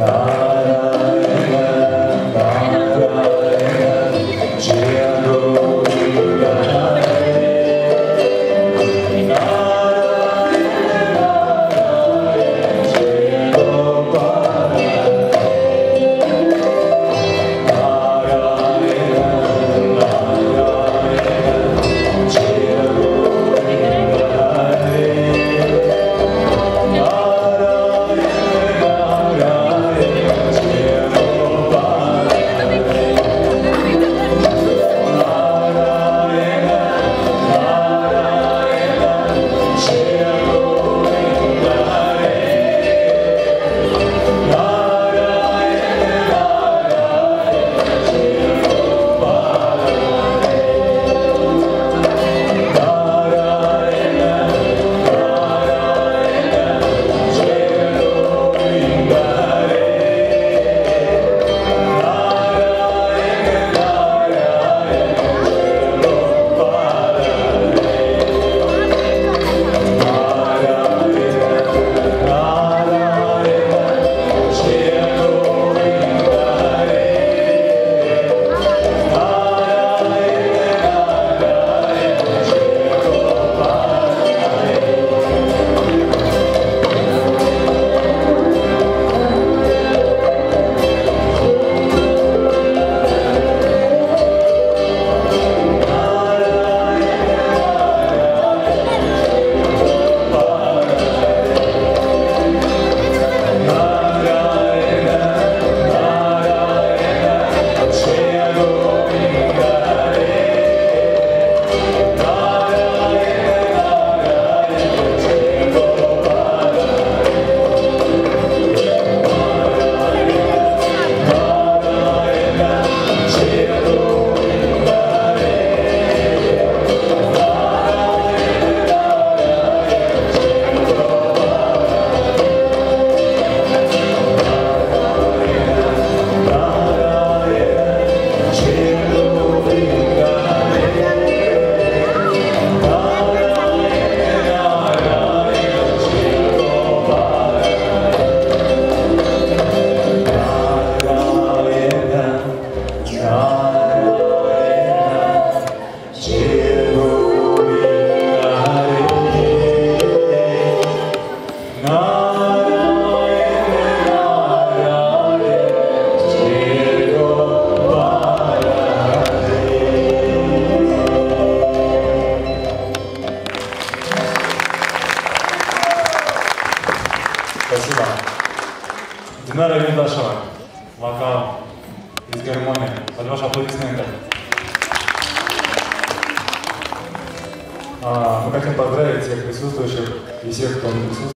Amen. Динара Виндашева, вокал из гармонии. Под ваши аплодисменты. А, мы хотим поздравить всех присутствующих и всех, кто присутствует.